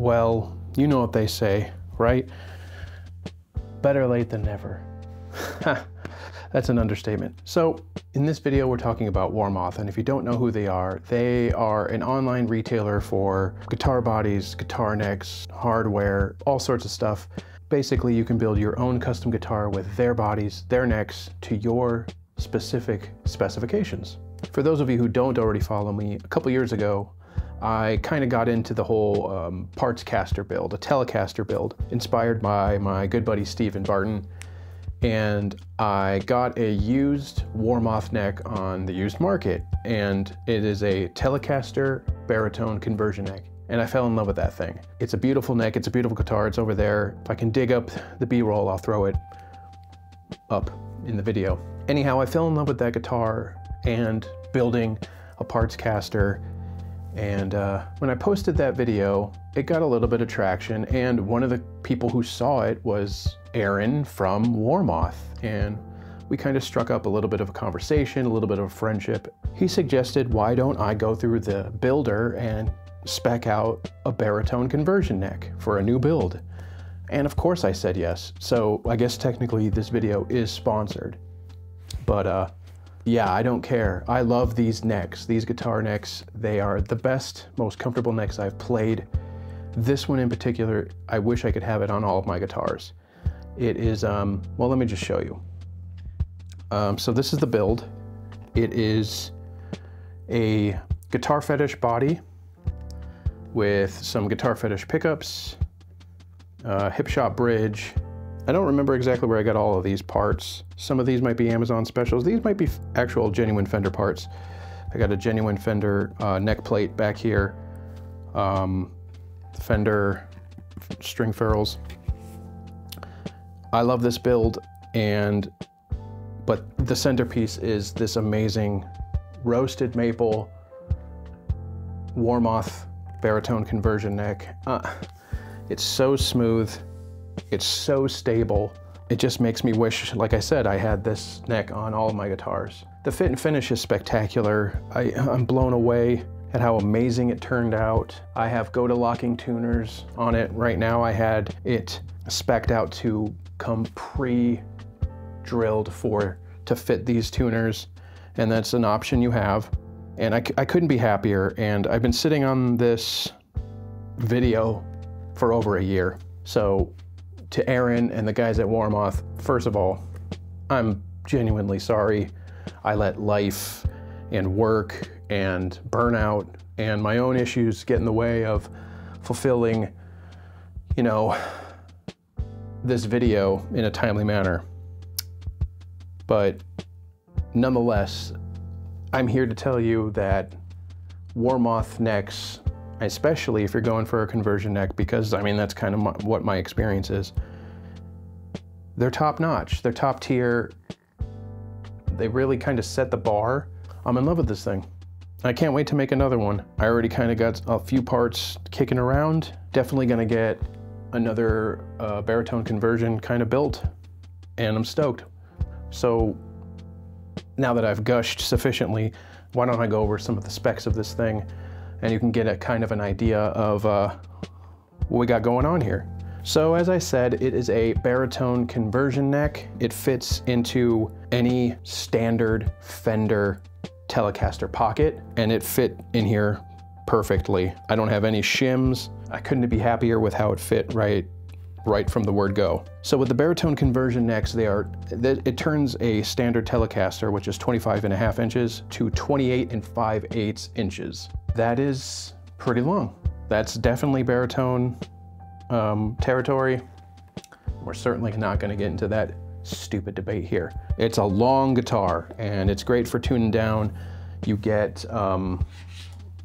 well, you know what they say, right? Better late than never. That's an understatement. So in this video, we're talking about Warmoth, and if you don't know who they are, they are an online retailer for guitar bodies, guitar necks, hardware, all sorts of stuff. Basically, you can build your own custom guitar with their bodies, their necks, to your specific specifications. For those of you who don't already follow me, a couple years ago, I kind of got into the whole um, parts caster build, a Telecaster build, inspired by my good buddy Steven Barton. And I got a used Warmoth neck on the used market, and it is a Telecaster baritone conversion neck. And I fell in love with that thing. It's a beautiful neck, it's a beautiful guitar, it's over there. If I can dig up the B-roll, I'll throw it up in the video. Anyhow, I fell in love with that guitar and building a parts caster and uh, when I posted that video, it got a little bit of traction. And one of the people who saw it was Aaron from Warmoth. And we kind of struck up a little bit of a conversation, a little bit of a friendship. He suggested, why don't I go through the builder and spec out a baritone conversion neck for a new build? And of course I said yes. So I guess technically this video is sponsored. But uh, yeah, I don't care. I love these necks, these guitar necks. They are the best, most comfortable necks I've played. This one in particular, I wish I could have it on all of my guitars. It is, um, well, let me just show you. Um, so this is the build. It is a guitar fetish body with some guitar fetish pickups, uh, Hipshot bridge, I don't remember exactly where I got all of these parts. Some of these might be Amazon specials. These might be actual genuine Fender parts. I got a genuine Fender uh, neck plate back here. Um, Fender string ferrules. I love this build and but the centerpiece is this amazing roasted maple Warmoth baritone conversion neck. Uh, it's so smooth. It's so stable. It just makes me wish, like I said, I had this neck on all of my guitars. The fit and finish is spectacular. I, I'm blown away at how amazing it turned out. I have Gotoh locking tuners on it. Right now I had it specced out to come pre-drilled for to fit these tuners and that's an option you have. And I, I couldn't be happier and I've been sitting on this video for over a year. So to Aaron and the guys at Warmoth, first of all, I'm genuinely sorry. I let life and work and burnout and my own issues get in the way of fulfilling, you know, this video in a timely manner. But nonetheless, I'm here to tell you that Warmoth necks especially if you're going for a conversion neck, because I mean, that's kind of my, what my experience is. They're top notch, they're top tier. They really kind of set the bar. I'm in love with this thing. I can't wait to make another one. I already kind of got a few parts kicking around. Definitely gonna get another uh, baritone conversion kind of built and I'm stoked. So now that I've gushed sufficiently, why don't I go over some of the specs of this thing and you can get a kind of an idea of uh, what we got going on here. So as I said, it is a baritone conversion neck. It fits into any standard Fender Telecaster pocket and it fit in here perfectly. I don't have any shims. I couldn't be happier with how it fit right right from the word go. So with the baritone conversion next, they are, it turns a standard Telecaster, which is 25 and a half inches, to 28 and 5 eighths inches that is pretty long. That's definitely baritone um, territory. We're certainly not gonna get into that stupid debate here. It's a long guitar and it's great for tuning down. You get, um,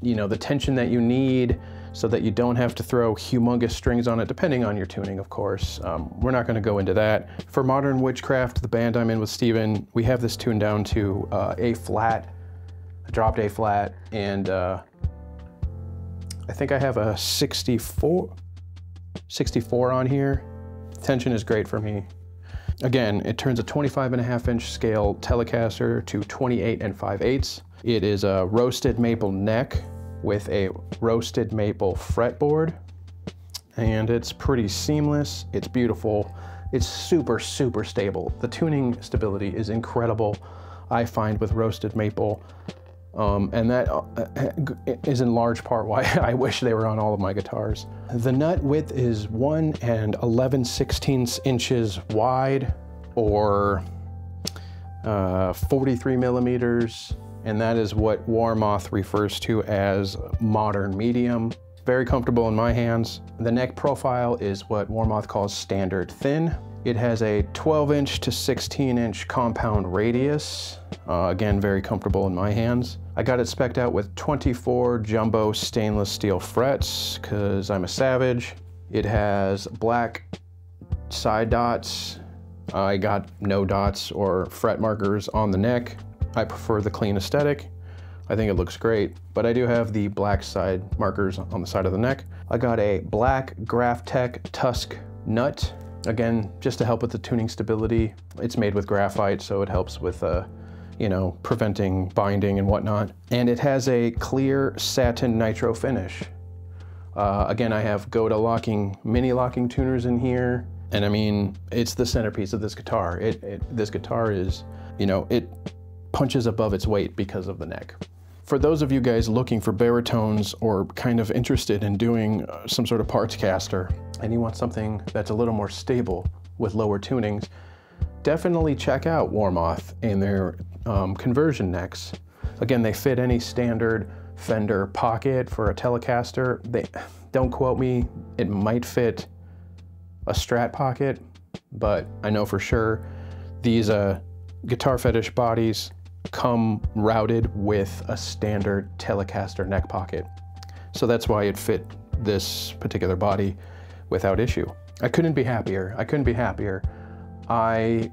you know, the tension that you need so that you don't have to throw humongous strings on it, depending on your tuning, of course. Um, we're not gonna go into that. For Modern Witchcraft, the band I'm in with Steven, we have this tuned down to uh, A flat, dropped A flat, and uh, I think I have a 64, 64 on here. Tension is great for me. Again, it turns a 25 and a half inch scale Telecaster to 28 and 5 eighths. It is a roasted maple neck with a roasted maple fretboard. and it's pretty seamless. It's beautiful. It's super, super stable. The tuning stability is incredible, I find, with roasted maple. Um, and that uh, in large part why I wish they were on all of my guitars. The nut width is 1 and 11 16 inches wide, or uh, 43 millimeters, and that is what Warmoth refers to as modern medium. Very comfortable in my hands. The neck profile is what Warmoth calls standard thin. It has a 12 inch to 16 inch compound radius. Uh, again, very comfortable in my hands. I got it specced out with 24 jumbo stainless steel frets because I'm a savage. It has black side dots. I got no dots or fret markers on the neck. I prefer the clean aesthetic. I think it looks great, but I do have the black side markers on the side of the neck. I got a black Graphtec Tusk nut. Again, just to help with the tuning stability. It's made with graphite, so it helps with, uh, you know, preventing binding and whatnot. And it has a clear satin nitro finish. Uh, again, I have Gotoh locking, mini locking tuners in here. And I mean, it's the centerpiece of this guitar. It, it, this guitar is, you know, it punches above its weight because of the neck. For those of you guys looking for baritones or kind of interested in doing uh, some sort of parts caster, and you want something that's a little more stable with lower tunings, definitely check out Warmoth and their um, conversion necks. Again, they fit any standard Fender pocket for a Telecaster. They don't quote me, it might fit a Strat pocket, but I know for sure these uh, guitar fetish bodies come routed with a standard Telecaster neck pocket. So that's why it fit this particular body without issue. I couldn't be happier. I couldn't be happier. I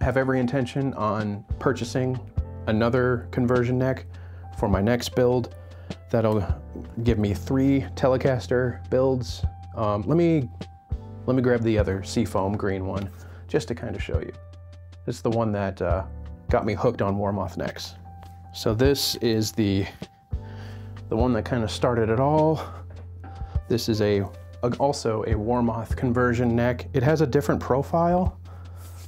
have every intention on purchasing another conversion neck for my next build. That'll give me three Telecaster builds. Um, let me let me grab the other Seafoam green one just to kind of show you. This is the one that uh, got me hooked on Warmoth necks. So this is the, the one that kind of started it all. This is a, a also a Warmoth conversion neck. It has a different profile.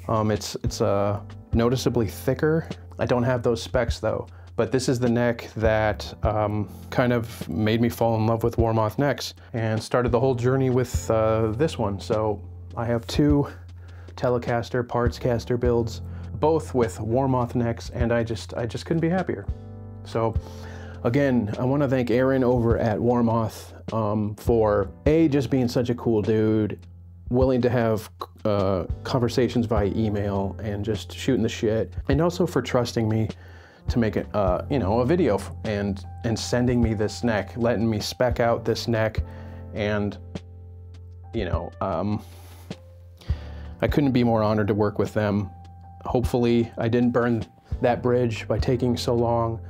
Um, it's it's uh, noticeably thicker. I don't have those specs though, but this is the neck that um, kind of made me fall in love with Warmoth necks and started the whole journey with uh, this one. So I have two Telecaster parts caster builds both with Warmoth necks, and I just I just couldn't be happier. So again, I want to thank Aaron over at Warmoth um, for a just being such a cool dude, willing to have uh, conversations via email and just shooting the shit, and also for trusting me to make it, uh, you know, a video and and sending me this neck, letting me spec out this neck, and you know, um, I couldn't be more honored to work with them hopefully I didn't burn that bridge by taking so long.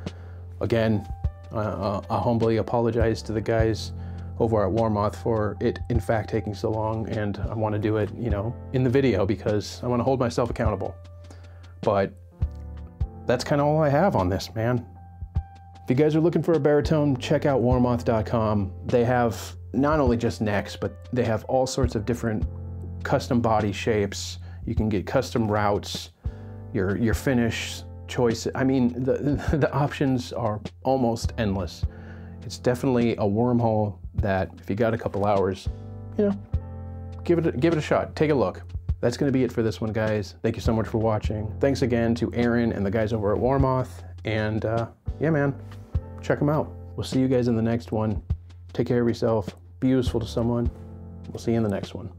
Again, uh, I humbly apologize to the guys over at Warmoth for it in fact taking so long and I want to do it, you know, in the video because I want to hold myself accountable. But that's kind of all I have on this, man. If you guys are looking for a baritone, check out warmoth.com. They have not only just necks, but they have all sorts of different custom body shapes. You can get custom routes, your, your finish choice. I mean, the, the options are almost endless. It's definitely a wormhole that if you got a couple hours, you know, give it, a, give it a shot, take a look. That's gonna be it for this one, guys. Thank you so much for watching. Thanks again to Aaron and the guys over at Warmoth. And uh, yeah, man, check them out. We'll see you guys in the next one. Take care of yourself. Be useful to someone. We'll see you in the next one.